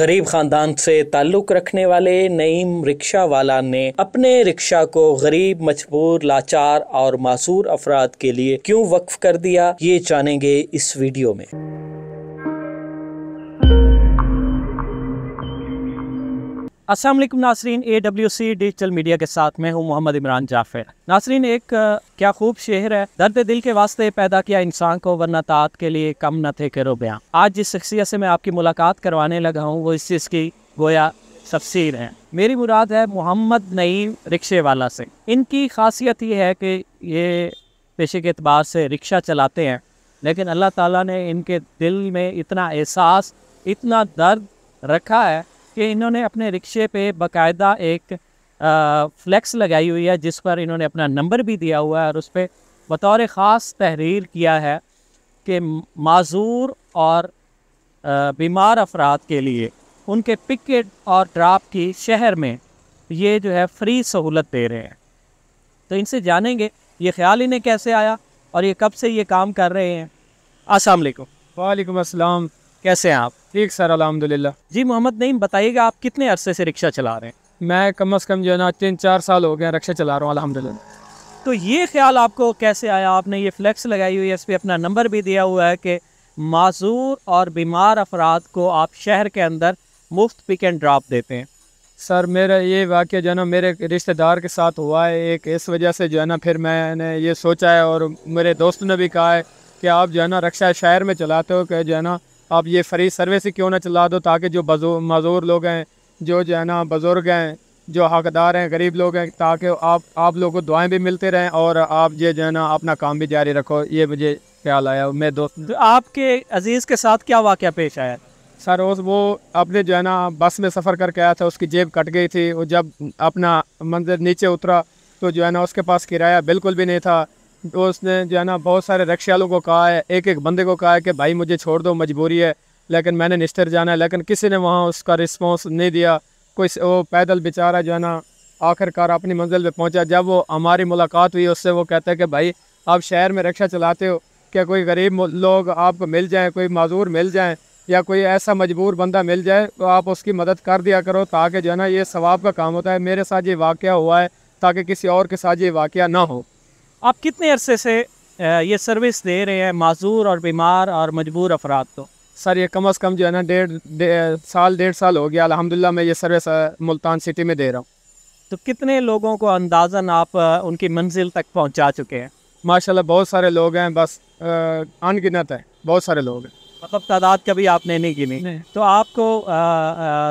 गरीब खानदान से ताल्लुक़ रखने वाले नईम रिक्शा वाला ने अपने रिक्शा को गरीब, मजबूर, लाचार और मासूर अफराद के लिए क्यों वक्फ कर दिया, ये जानेंगे इस वीडियो में। वालेकुम Nasreen A W C digital media के साथ मैं हूँ मोहम्मद इमरान जाफ़र। नासरीन, एक क्या खूब शेर है, दर्द दिल के वास्ते पैदा किया इंसान को, वरना तात के लिए कम न थे करो बयां। आज जिस शख्सियत से मैं आपकी मुलाकात करवाने लगा हूँ, वो इस चीज़ की गोया तफसीर है। मेरी मुराद है मोहम्मद नईम रिक्शे वाला से। इनकी खासियत ये है कि ये पेशे के अतबार से रिक्शा चलाते हैं, लेकिन अल्लाह ताला ने इनके दिल में इतना एहसास, इतना दर्द रखा है कि इन्होंने अपने रिक्शे पे बाकायदा एक फ्लैक्स लगाई हुई है, जिस पर इन्होंने अपना नंबर भी दिया हुआ है और उस पर बतौर ख़ास तहरीर किया है कि माजूर और बीमार अफराद के लिए उनके पिकेट और ड्राप की शहर में ये जो है फ्री सहूलत दे रहे हैं। तो इनसे जानेंगे, ये ख्याल इन्हें कैसे आया और ये कब से ये काम कर रहे हैं। असलकुम वालेकुम अस्सलाम। कैसे हैं आप? ठीक सर अलहमदिल्ला जी मोहम्मद नईम बताइएगा आप कितने अरसे से रिक्शा चला रहे हैं? मैं कम अज़ कम जो है ना तीन चार साल हो गए रिक्शा चला रहा हूँ अलहमदिल्ला तो ये ख्याल आपको कैसे आया? आपने ये फ्लैक्स लगाई हुई है इस पर अपना नंबर भी दिया हुआ है कि माजूर और बीमार अफराद को आप शहर के अंदर मुफ़्त पिक एंड ड्रॉप देते हैं। सर मेरा ये वाक़ जो है ना मेरे रिश्तेदार के साथ हुआ है एक इस वजह से जो है ना फिर मैंने ये सोचा है और मेरे दोस्त ने भी कहा है कि आप जो है ना रक्षा शहर में चलाते हो कि जो है ना आप ये फ्री सर्विस क्यों ना चला दो ताकि जो मज़ूर लोग हैं जो जो है ना बुज़ुर्ग हैं जो हकदार हैं गरीब लोग हैं ताकि आप आप लोगों को दुआएँ भी मिलते रहें और आप ये जो है ना अपना काम भी जारी रखो। ये मुझे ख्याल आया मैं दोस्त तो आपके अज़ीज़ के साथ क्या वाक़ पेश आया? सर उस वो अपने जो है ना बस में सफ़र करके आया था उसकी जेब कट गई थी वो जब अपना मंदिर नीचे उतरा तो जो है ना उसके पास किराया बिल्कुल भी नहीं था। उसने जो है ना, बहुत सारे रक्षालों को कहा है एक एक बंदे को कहा है कि, भाई, मुझे छोड़ दो, मजबूरी है। लेकिन मैंने निश्तर जाना है, लेकिन किसी ने वहाँ उसका रिस्पॉन्स नहीं दिया। कोई वो पैदल बेचारा जो है ना, आखिरकार अपनी मंजिल पे पहुँचा। जब वो हमारी मुलाकात हुई, उससे वो कहते हैं कि, भाई, आप शहर में रक्षा चलाते हो, क्या कोई गरीब लोग आपको मिल जाएँ, कोई माजूर मिल जाएँ, या कोई ऐसा मजबूर बंदा मिल जाए तो आप उसकी मदद कर दिया करो ताकि जो है ना, ये सवाब का काम होता है। मेरे साथ ये वाक़ हुआ है ताकि किसी और के साथ ये वाक़ ना हो। आप कितने अरसे से ये सर्विस दे रहे हैं माजूर और बीमार और मजबूर अफराद को सर ये कम अज़ कम जो है ना डेढ़ डे, साल डेढ़ साल हो गया। अलहमदिल्ला मैं ये सर्विस मुल्तान सिटी में दे रहा हूँ। तो कितने लोगों को अंदाज़न आप उनकी मंजिल तक पहुँचा चुके हैं? माशाल्लाह बहुत सारे लोग हैं बस अनगिनत है बहुत सारे लोग हैं। मतलब तादाद कभी आपने नहीं गिनी? नहीं। तो आपको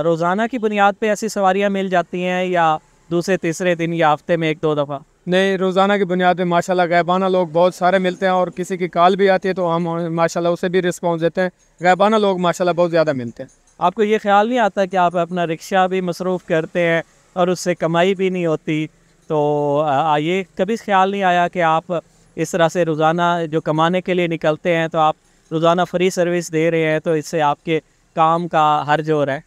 रोज़ाना की बुनियाद पे ऐसी सवारियाँ मिल जाती हैं या दूसरे तीसरे दिन या हफ़्ते में एक दो दफ़ा? नहीं रोज़ाना की बुनियाद पर माशाल्लाह गैबाना लोग बहुत सारे मिलते हैं और किसी की कॉल भी आती है तो हम माशाल्लाह उसे भी रिस्पॉन्स देते हैं। गैबाना लोग माशाल्लाह बहुत ज़्यादा मिलते हैं। आपको ये ख्याल नहीं आता कि आप अपना रिक्शा भी मसरूफ़ करते हैं और उससे कमाई भी नहीं होती? तो ये कभी ख्याल नहीं आया कि आप इस तरह से रोज़ाना जो कमाने के लिए निकलते हैं तो आप रोज़ाना फ्री सर्विस दे रहे हैं तो इससे आपके काम का हर ज़ोर है?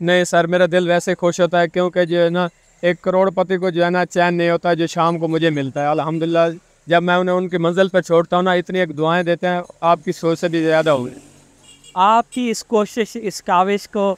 नहीं सर मेरा दिल वैसे खुश होता है क्योंकि जो है ना एक करोड़पति को जो है ना चैन नहीं होता जो शाम को मुझे मिलता है। अलहमदिल्ला जब मैं उन्हें उनकी मंजिल पर छोड़ता हूँ ना इतनी एक दुआएँ देते हैं आपकी सोच से भी ज़्यादा हुई आपकी इस कोशिश इस काविश को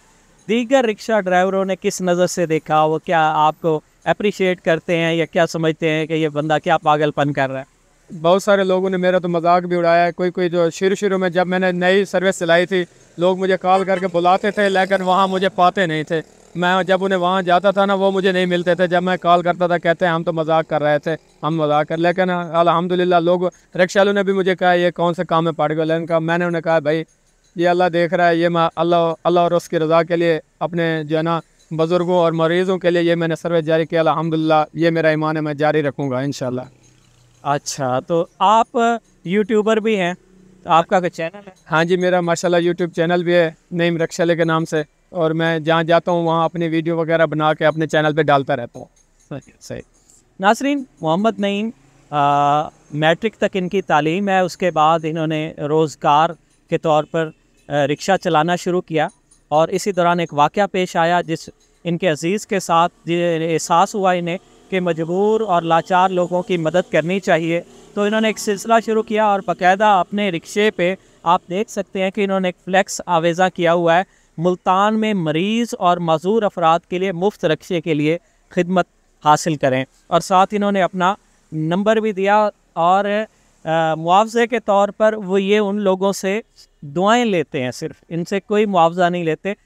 दीगर रिक्शा ड्राइवरों ने किस नज़र से देखा? वो क्या आपको अप्रिशिएट करते हैं या क्या समझते हैं कि ये बंदा क्या पागलपन कर रहा है? बहुत सारे लोगों ने मेरा तो मज़ाक भी उड़ाया है। कोई कोई जो शुरू शुरू में जब मैंने नई सर्विस चलाई थी लोग मुझे कॉल करके बुलाते थे लेकिन वहाँ मुझे पाते नहीं थे। मैं जब उन्हें वहाँ जाता था ना वो मुझे नहीं मिलते थे। जब मैं कॉल करता था कहते हैं हम तो मज़ाक कर रहे थे। हम मज़ाक कर लेकिन अलहमदिल्ला लोग रिक्शालों ने भी मुझे कहा ये कौन से काम में पड़ गए? लेकिन कहा मैंने उन्हें कहा भाई ये अल्लाह देख रहा है ये मैं अल्लाह अल्लाह और उसकी रज़ा के लिए अपने जो है ना बुज़ुर्गों और मरीज़ों के लिए ये मैंने सर्वे जारी किया। अलहमदिल्ला ये मेरा ईमान है मैं जारी रखूँगा इन अच्छा तो आप यूट्यूबर भी हैं? तो आपका चैनल है? हाँ जी मेरा माशाल्लाह यूट्यूब चैनल भी है नईम रक्षाले के नाम से। और मैं जहाँ जाता हूँ, वहाँ अपनी वीडियो वगैरह बना के अपने चैनल पे डालता रहता हूँ। सही सही नासरीन, मोहम्मद नईम मैट्रिक तक इनकी तालीम है। उसके बाद इन्होंने रोज़गार के तौर पर रिक्शा चलाना शुरू किया और इसी दौरान एक वाक़ पेश आया जिस इनके अज़ीज़ के साथ एहसास हुआ इन्हें कि मजबूर और लाचार लोगों की मदद करनी चाहिए। तो इन्होंने एक सिलसिला शुरू किया और बाकायदा अपने रिक्शे पे आप देख सकते हैं कि इन्होंने एक फ्लैक्स आवेज़ा किया हुआ है। मुल्तान में मरीज़ और मजूर अफराद के लिए मुफ़्त रक्शे के लिए खिदमत हासिल करें। और साथ इन्होंने अपना नंबर भी दिया और मुआवजे के तौर पर वो ये उन लोगों से दुआएँ लेते हैं सिर्फ़। इनसे कोई मुआवजा नहीं लेते।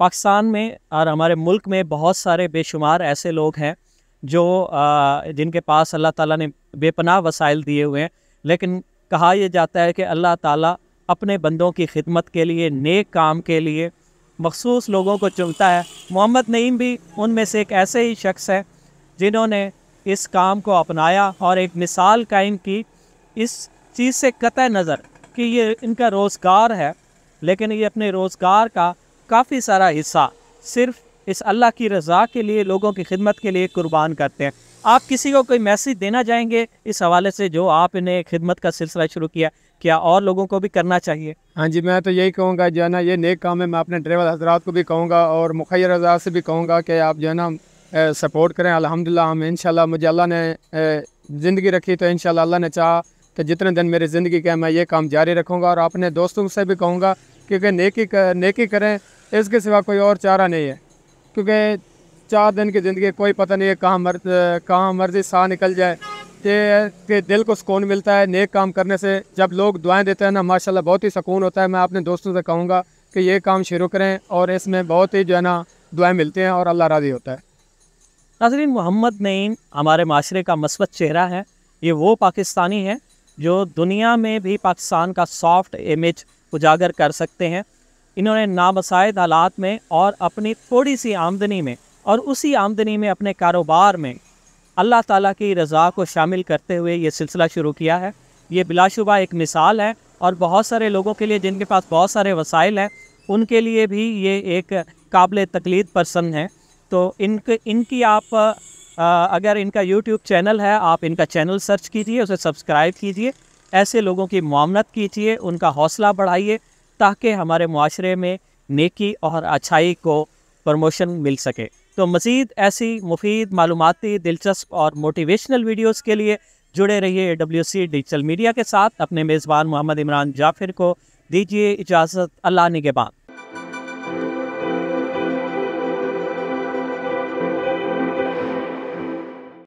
पाकिस्तान में और हमारे मुल्क में बहुत सारे बेशुमार ऐसे लोग हैं जो जिनके पास अल्लाह ताला ने बेपनाह वसाइल दिए हुए हैं। लेकिन कहा यह जाता है कि अल्लाह ताला अपने बंदों की खिदमत के लिए, नेक काम के लिए मखसूस लोगों को चुनता है। मोहम्मद नईम भी उनमें से एक ऐसे ही शख्स है, जिन्होंने इस काम को अपनाया और एक मिसाल कायम की। इस चीज़ से कत नज़र कि ये इनका रोज़गार है, लेकिन ये अपने रोज़गार का काफ़ी सारा हिस्सा सिर्फ़ इस अल्लाह की रज़ा के लिए, लोगों की खिदमत के लिए कुर्बान करते हैं। आप किसी को कोई मैसेज देना चाहेंगे, इस हवाले से जो आप इन्हें खिदमत का सिलसिला शुरू किया। क्या और लोगों को भी करना चाहिए? हाँ जी मैं तो यही कहूँगा जो है ना ये नेक काम है मैं अपने ड्राइवर हजरात को भी कहूँगा और मुखैर रजा से भी कहूँगा कि आप जो है ना सपोर्ट करें अल्हम्दुलिल्लाह हम इन मुझे अल्लाह ने ज़िंदगी रखी तो इन अल्लाह ने चाह तो जितने दिन मेरी ज़िंदगी के मैं ये काम जारी रखूँगा और अपने दोस्तों से भी कहूँगा क्योंकि नेकी कर, नेकी करें इसके सिवा कोई और चारा नहीं है। क्योंकि चार दिन की ज़िंदगी कोई पता नहीं है कहाँ मर कहाँ मर्ज़ी साह निकल जाए। कि दिल को सुकून मिलता है, नेक काम करने से। जब लोग दुआएँ देते हैं ना, माशाल्लाह बहुत ही सुकून होता है। मैं अपने दोस्तों से कहूँगा कि ये काम शुरू करें और इसमें बहुत ही जो है ना, दुआएँ मिलती हैं और अल्लाह राज़ी होता है। नाजरीन, मोहम्मद नईम हमारे माशरे का मस्बत चेहरा है। ये वो पाकिस्तानी है जो दुनिया में भी पाकिस्तान का सॉफ्ट इमेज उजागर कर सकते हैं। इन्होंने नामसाइद हालात में और अपनी थोड़ी सी आमदनी में और उसी आमदनी में अपने कारोबार में अल्लाह ताला की रज़ा को शामिल करते हुए ये सिलसिला शुरू किया है। ये बिलाशुबा एक मिसाल है और बहुत सारे लोगों के लिए, जिनके पास बहुत सारे वसाइल हैं, उनके लिए भी ये एक काबिल तकलीद पर्सन है। तो इनके, इनकी आप अगर इनका यूट्यूब चैनल है, आप इनका चैनल सर्च कीजिए, उसे सब्सक्राइब कीजिए, ऐसे लोगों की मामनत कीजिए, उनका हौसला बढ़ाइए, ताकि हमारे माशरे में नेकी और अच्छाई को प्रमोशन मिल सके। तो मज़ीद ऐसी मुफीद मालूमती, दिलचस्प और मोटिवेशनल वीडियोज़ के लिए जुड़े रहिए डब्ल्यू सी डिजिटल मीडिया के साथ। अपने मेज़बान मोहम्मद इमरान जाफिर को दीजिए इजाज़त। अल्लाह के बाद